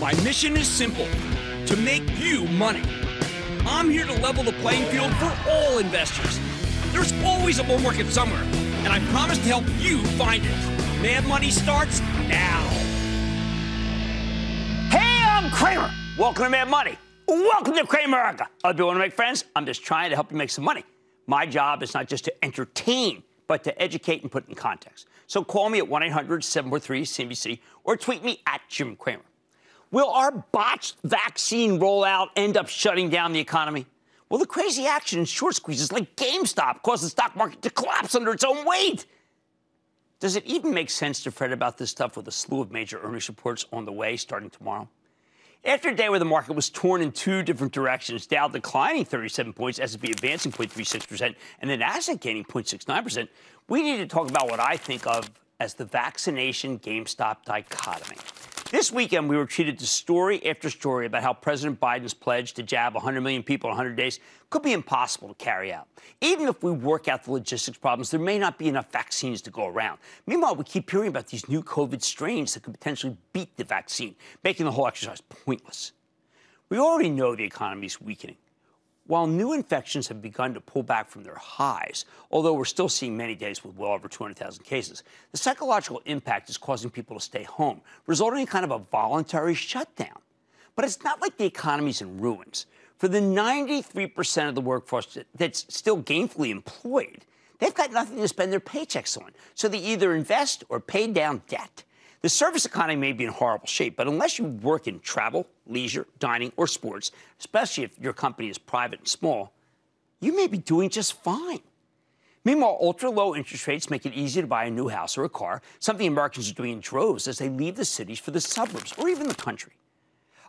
My mission is simple to make you money. I'm here to level the playing field for all investors. There's always a bull market somewhere, and I promise to help you find it. Mad Money starts now. Hey, I'm Cramer. Welcome to Mad Money. Welcome to Cramerica. Other people want to make friends? I'm just trying to help you make some money. My job is not just to entertain, but to educate and put in context. So call me at 1 800 743 CNBC or tweet me at Jim Cramer. Will our botched vaccine rollout end up shutting down the economy? Will the crazy action in short squeezes like GameStop cause the stock market to collapse under its own weight. Does it even make sense to fret about this stuff with a slew of major earnings reports on the way starting tomorrow? After a day where the market was torn in two different directions, Dow declining 37 points, S&P advancing 0.36%, and then Nasdaq gaining 0.69%, we need to talk about what I think of as the vaccination GameStop dichotomy. This weekend, we were treated to story after story about how President Biden's pledge to jab 100 million people in 100 days could be impossible to carry out. Even if we work out the logistics problems, there may not be enough vaccines to go around. Meanwhile, we keep hearing about these new COVID strains that could potentially beat the vaccine, making the whole exercise pointless. We already know the economy is weakening. While new infections have begun to pull back from their highs, although we're still seeing many days with well over 200,000 cases, the psychological impact is causing people to stay home, resulting in kind of a voluntary shutdown. But it's not like the economy's in ruins. For the 93% of the workforce that's still gainfully employed, they've got nothing to spend their paychecks on, so they either invest or pay down debt. The service economy may be in horrible shape, but unless you work in travel, leisure, dining, or sports, especially if your company is private and small, you may be doing just fine. Meanwhile, ultra low interest rates make it easy to buy a new house or a car, something Americans are doing in droves as they leave the cities for the suburbs or even the country.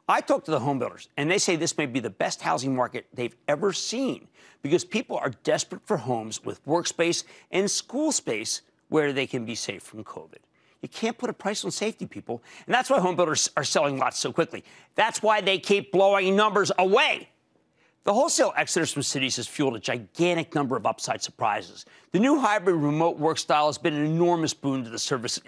I talked to the homebuilders, and they say this may be the best housing market they've ever seen because people are desperate for homes with workspace and school space where they can be safe from COVID. You can't put a price on safety, people. And that's why homebuilders are selling lots so quickly. That's why they keep blowing numbers away. The wholesale exodus from cities has fueled a gigantic number of upside surprises. The new hybrid remote work style has been an enormous boon to the service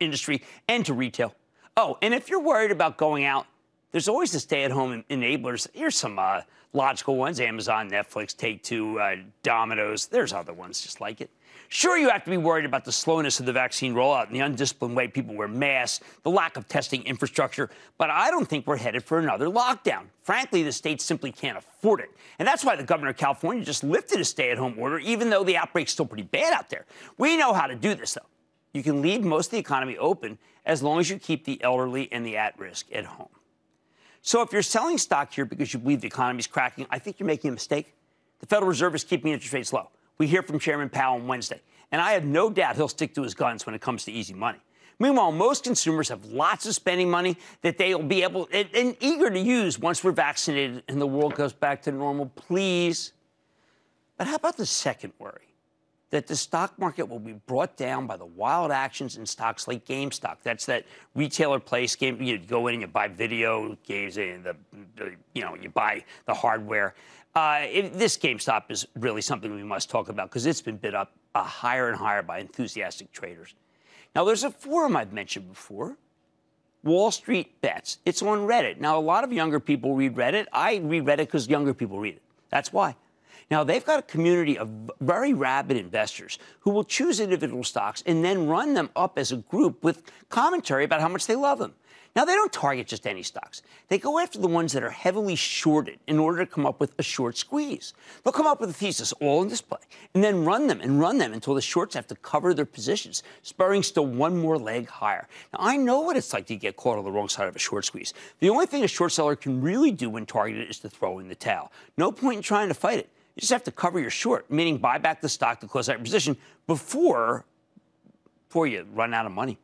industry and to retail. Oh, and if you're worried about going out, there's always the stay at home enablers. Here's some uh, logical ones Amazon, Netflix, Take Two, uh, Domino's. There's other ones just like it. Sure, you have to be worried about the slowness of the vaccine rollout and the undisciplined way people wear masks, the lack of testing infrastructure, but I don't think we're headed for another lockdown. Frankly, the states simply can't afford it. And that's why the governor of California just lifted a stay at home order, even though the outbreak's still pretty bad out there. We know how to do this, though. You can leave most of the economy open as long as you keep the elderly and the at risk at home. So if you're selling stock here because you believe the economy's cracking, I think you're making a mistake. The Federal Reserve is keeping interest rates low. We hear from Chairman Powell on Wednesday, and I have no doubt he'll stick to his guns when it comes to easy money. Meanwhile, most consumers have lots of spending money that they'll be able and, and, eager to use once we're vaccinated and the world goes back to normal, please. But how about the second worry? That the stock market will be brought down by the wild actions in stocks like GameStop. That's that retailer place game. You go in and you buy video games, and the, you know you buy the hardware. Uh, this GameStop is really something we must talk about because it's been bid up uh, higher and higher by enthusiastic traders. Now, there's a forum I've mentioned before, Wall Street Bets. It's on Reddit. Now, a lot of younger people read Reddit. I read Reddit because younger people read it. That's why. Now, they've got a community of very rabid investors who will choose individual stocks and then run them up as a group with commentary about how much they love them. Now, they don't target just any stocks. They go after the ones that are heavily shorted in order to come up with a short squeeze. They'll come up with a thesis all in display and then run them and run them until the shorts have to cover their positions, spurring still one more leg higher. Now, I know what it's like to get caught on the wrong side of a short squeeze. The only thing a short seller can really do when targeted is to throw in the towel. No point in trying to fight it. You just have to cover your short, meaning buy back the stock to close out your position before, before you run out of money.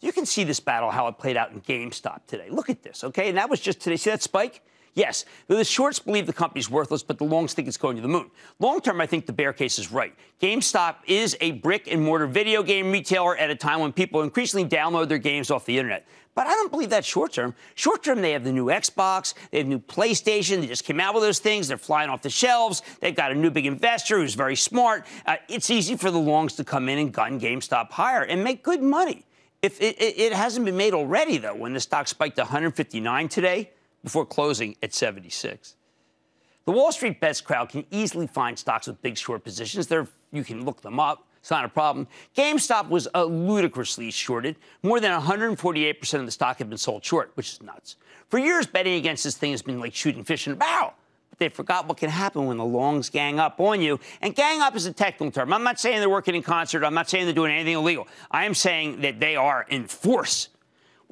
You can see this battle, how it played out in GameStop today. Look at this, okay? And that was just today. See that spike? Yes, the shorts believe the company's worthless, but the longs think it's going to the moon. Long term, I think the bear case is right. GameStop is a brick and mortar video game retailer at a time when people increasingly download their games off the internet. But I don't believe that short term. Short term, they have the new Xbox, they have new PlayStation. They just came out with those things. They're flying off the shelves. They've got a new big investor who's very smart. Uh, it's easy for the longs to come in and gun GameStop higher and make good money If it, it, it hasn't been made already, though, when the stock spiked to 159 today before closing at 76. The Wall Street bets crowd can easily find stocks with big short positions. They're, you can look them up. It's not a problem. GameStop was uh, ludicrously shorted. More than 148% of the stock had been sold short, which is nuts. For years, betting against this thing has been like shooting fish in a barrel. But they forgot what can happen when the longs gang up on you. And gang up is a technical term. I'm not saying they're working in concert. I'm not saying they're doing anything illegal. I am saying that they are in force.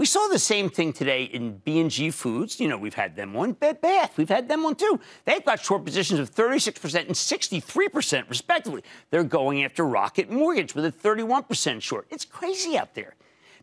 We saw the same thing today in B&G Foods. You know, we've had them on. Bed Bath, we've had them on too. They've got short positions of 36% and 63% respectively. They're going after Rocket Mortgage with a 31% short. It's crazy out there.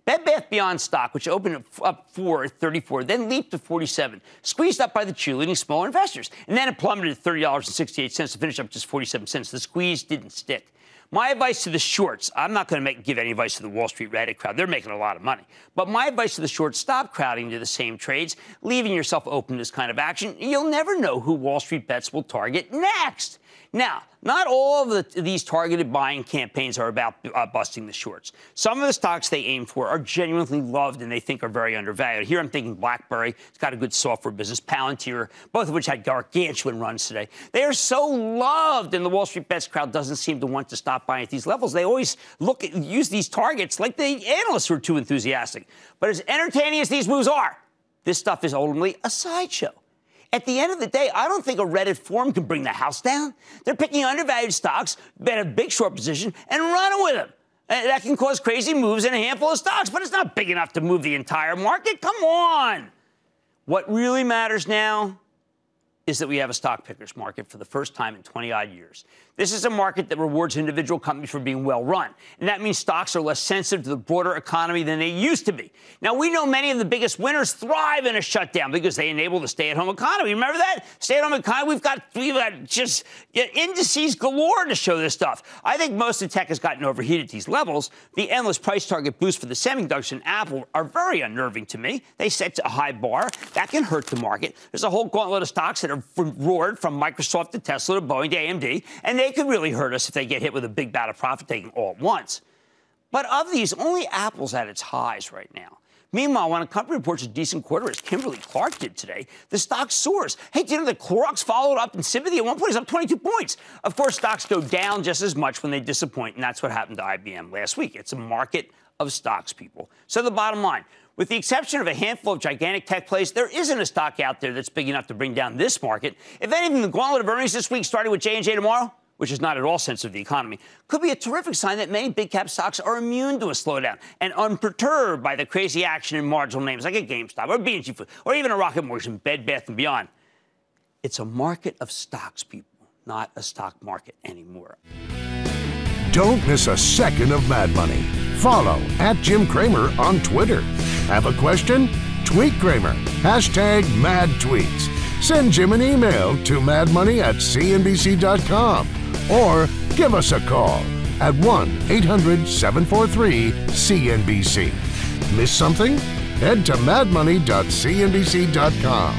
Bed Bath Beyond stock, which opened up for 34, then leaped to 47, squeezed up by the cheerleading smaller investors, and then it plummeted to $30.68 to finish up just 47 cents. The squeeze didn't stick. My advice to the shorts, I'm not going to give any advice to the Wall Street Reddit crowd. They're making a lot of money. But my advice to the shorts, stop crowding to the same trades, leaving yourself open to this kind of action. You'll never know who Wall Street bets will target next. Now, not all of the, these targeted buying campaigns are about uh, busting the shorts. Some of the stocks they aim for are genuinely loved and they think are very undervalued. Here I'm thinking BlackBerry. It's got a good software business. Palantir, both of which had gargantuan runs today. They are so loved, and the Wall Street bets crowd doesn't seem to want to stop buying at these levels. They always look at, use these targets like the analysts who are too enthusiastic. But as entertaining as these moves are, this stuff is ultimately a sideshow. At the end of the day, I don't think a Reddit forum can bring the house down. They're picking undervalued stocks, bet a big short position, and running with them. Uh, that can cause crazy moves in a handful of stocks, but it's not big enough to move the entire market. Come on. What really matters now is that we have a stock pickers market for the first time in 20 odd years. This is a market that rewards individual companies for being well run. And that means stocks are less sensitive to the broader economy than they used to be. Now, we know many of the biggest winners thrive in a shutdown because they enable the stay at home economy. Remember that? Stay at home economy, we've got, we've got just indices galore to show this stuff. I think most of tech has gotten overheated at these levels. The endless price target boost for the semiconductors and Apple are very unnerving to me. They set a high bar. That can hurt the market. There's a whole gauntlet of stocks that are roared from Microsoft to Tesla to Boeing to AMD, and they they could really hurt us if they get hit with a big bout of profit taking all at once. But of these, only Apple's at its highs right now. Meanwhile, when a company reports a decent quarter, as Kimberly Clark did today, the stock soars. Hey, do you know that Clorox followed up in sympathy at one point? It's up 22 points. Of course, stocks go down just as much when they disappoint, and that's what happened to IBM last week. It's a market of stocks, people. So the bottom line, with the exception of a handful of gigantic tech plays, there isn't a stock out there that's big enough to bring down this market. If anything, the gauntlet of earnings this week, starting with J&J tomorrow, which is not at all sensitive to the economy, could be a terrific sign that many big cap stocks are immune to a slowdown and unperturbed by the crazy action in marginal names like a GameStop or B&G Food or even a Rocket Mortgage and Bed Bath and Beyond. It's a market of stocks, people, not a stock market anymore. Don't miss a second of Mad Money. Follow at Jim Cramer on Twitter. Have a question? Tweet Cramer. Hashtag mad tweets. Send Jim an email to madmoney at cnbc.com or give us a call at 1 800 743 CNBC. Miss something? Head to madmoney.cnbc.com.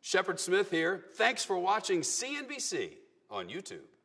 Shepard Smith here. Thanks for watching CNBC on YouTube.